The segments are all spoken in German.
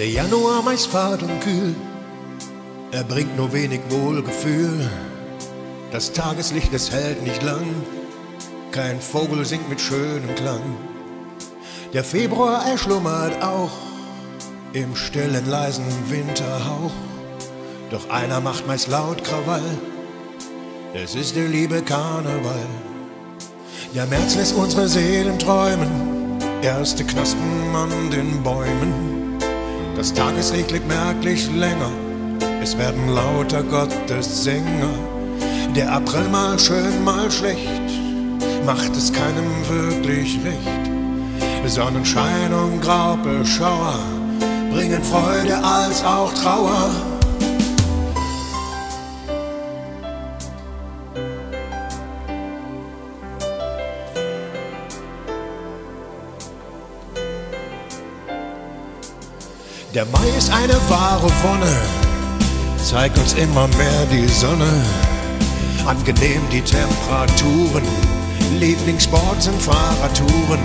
Der Januar meist fad und kühl, er bringt nur wenig Wohlgefühl. Das Tageslicht, es hält nicht lang, kein Vogel singt mit schönem Klang. Der Februar, er schlummert auch im stillen, leisen Winterhauch. Doch einer macht meist laut Krawall, es ist der liebe Karneval. Ja, März lässt unsere Seelen träumen, erste Knospen an den Bäumen. Das Tageslicht liegt merklich länger, es werden lauter Gottessänger. Der April mal schön, mal schlecht, macht es keinem wirklich recht. Sonnenschein und Graupelschauer bringen Freude als auch Trauer. Der Mai ist eine wahre Wonne, zeigt uns immer mehr die Sonne. Angenehm die Temperaturen, Lieblingssport sind Fahrradtouren.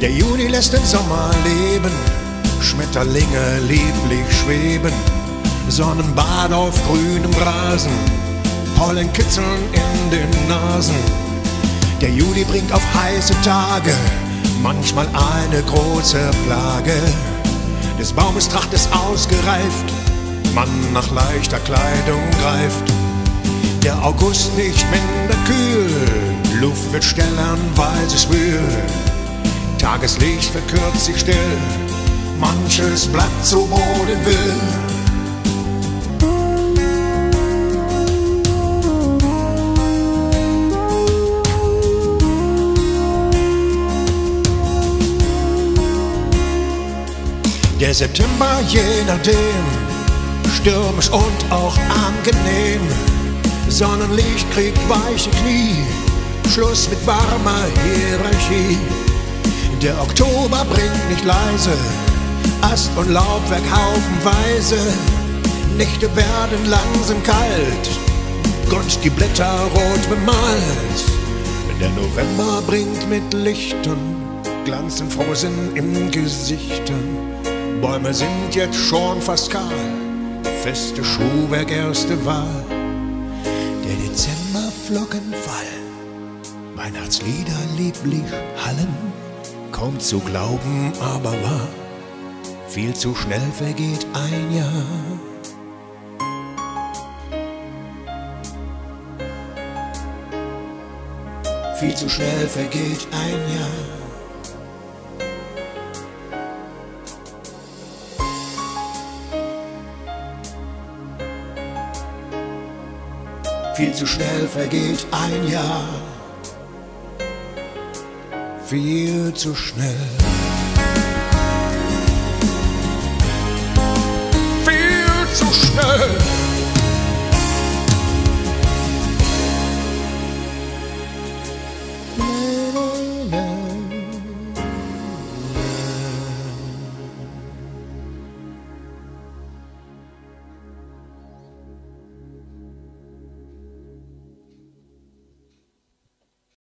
Der Juni lässt den Sommer leben, Schmetterlinge lieblich schweben, Sonnenbad auf grünem Rasen, Pollen kitzeln in den Nasen. Der Juli bringt auf heiße Tage manchmal eine große Plage. Des Baumes Tracht ist ausgereift, man nach leichter Kleidung greift. Der August nicht minder kühl, Luft wird stellenweise schwül. Tageslicht verkürzt sich still, manches bleibt zu Boden will. September, je nachdem, stürmisch und auch angenehm. Sonnenlicht kriegt weiche Knie, Schluss mit warmer Hierarchie. Der Oktober bringt nicht leise, Ast und Laubwerk haufenweise. Nächte werden langsam kalt, Grund die Blätter rot bemalt. Der November bringt mit Lichtern, Glanz und Frohsinn im Gesichtern. Bäume sind jetzt schon fast kahl, feste Schuhwerk erste Wahl. Der Dezemberflocken fallen, Weihnachtslieder lieblich hallen, kaum zu glauben, aber wahr, viel zu schnell vergeht ein Jahr. Viel zu schnell vergeht ein Jahr. Viel zu schnell vergeht ein Jahr. Viel zu schnell.